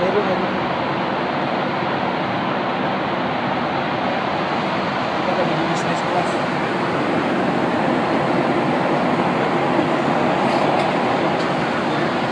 Kan. Kita lagi di bisnis kelas.